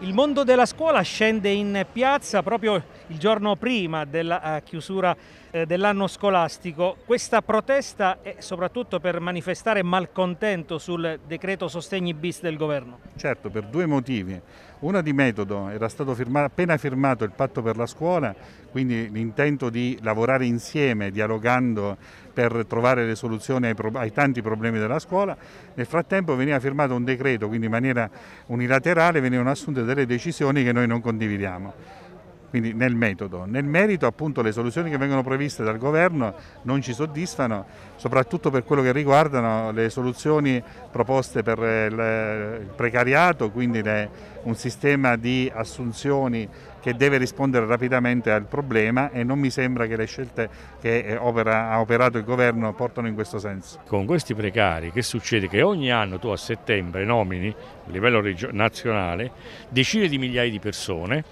Il mondo della scuola scende in piazza proprio il giorno prima della eh, chiusura dell'anno scolastico. Questa protesta è soprattutto per manifestare malcontento sul decreto sostegni bis del governo. Certo, per due motivi. Una di metodo, era stato firmato, appena firmato il patto per la scuola, quindi l'intento di lavorare insieme, dialogando per trovare le soluzioni ai, ai, tanti problemi della scuola. Nel frattempo veniva firmato un decreto, quindi in maniera unilaterale venivano assunte delle decisioni che noi non condividiamo quindi nel metodo. Nel merito appunto le soluzioni che vengono previste dal governo non ci soddisfano, soprattutto per quello che riguardano le soluzioni proposte per il precariato, quindi le, un sistema di assunzioni che deve rispondere rapidamente al problema e non mi sembra che le scelte che opera, ha operato il governo portano in questo senso. Con questi precari che succede? Che ogni anno tu a settembre nomini a livello nazionale decine di migliaia di persone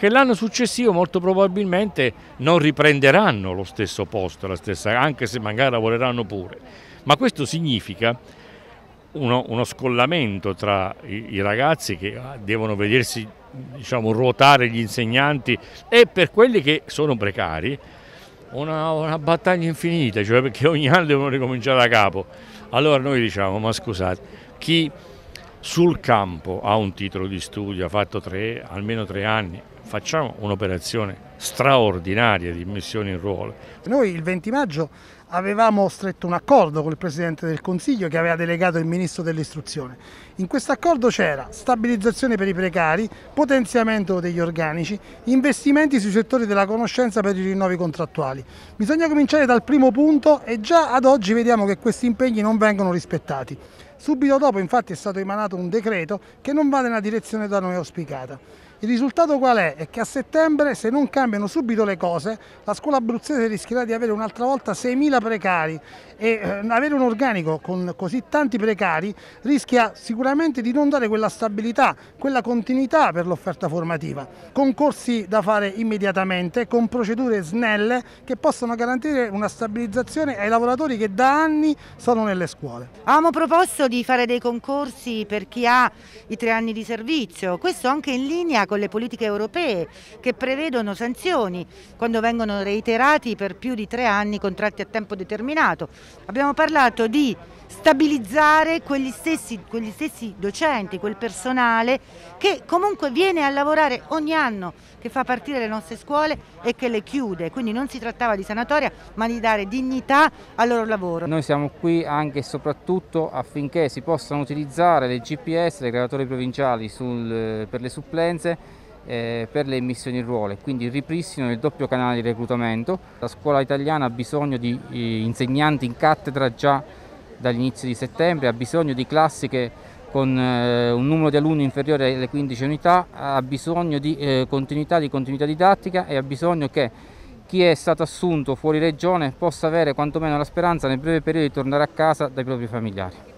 che l'anno successivo molto probabilmente non riprenderanno lo stesso posto, stessa, anche se magari lavoreranno pure. Ma questo significa uno, uno scollamento tra i, i, ragazzi che ah, devono vedersi diciamo, ruotare gli insegnanti e per quelli che sono precari una, una battaglia infinita, cioè perché ogni anno devono ricominciare da capo. Allora noi diciamo, ma scusate, chi sul campo ha un titolo di studio, ha fatto tre, almeno tre anni, facciamo un'operazione straordinaria di missione in ruolo. Noi il 20 maggio avevamo stretto un accordo con il Presidente del Consiglio che aveva delegato il Ministro dell'Istruzione. In questo accordo c'era stabilizzazione per i precari, potenziamento degli organici, investimenti sui settori della conoscenza per i rinnovi contrattuali. Bisogna cominciare dal primo punto e già ad oggi vediamo che questi impegni non vengono rispettati. Subito dopo infatti è stato emanato un decreto che non va nella direzione da noi auspicata. Il risultato qual è? È che a settembre, se non cambiano subito le cose, la scuola abruzzese rischierà di avere un'altra volta 6.000 precari e eh, avere un organico con così tanti precari rischia sicuramente di non dare quella stabilità, quella continuità per l'offerta formativa. Concorsi da fare immediatamente con procedure snelle che possano garantire una stabilizzazione ai lavoratori che da anni sono nelle scuole. Avevamo proposto di fare dei concorsi per chi ha i tre anni di servizio, questo anche in linea con le politiche europee che prevedono sanzioni quando vengono reiterati per più di tre anni contratti a tempo determinato. Abbiamo parlato di stabilizzare quegli stessi, quegli stessi docenti, quel personale che comunque viene a lavorare ogni anno, che fa partire le nostre scuole e che le chiude. Quindi non si trattava di sanatoria ma di dare dignità al loro lavoro. Noi siamo qui anche e soprattutto affinché si possano utilizzare le GPS, le graduatorie provinciali sul, per le supplenze eh, per le immissioni in ruolo, quindi il ripristino del doppio canale di reclutamento. La scuola italiana ha bisogno di eh, insegnanti in cattedra già dall'inizio di settembre, ha bisogno di classi che con eh, un numero di alunni inferiore alle 15 unità, ha bisogno di eh, continuità, di continuità didattica e ha bisogno che chi è stato assunto fuori regione possa avere quantomeno la speranza nel breve periodo di tornare a casa dai propri familiari.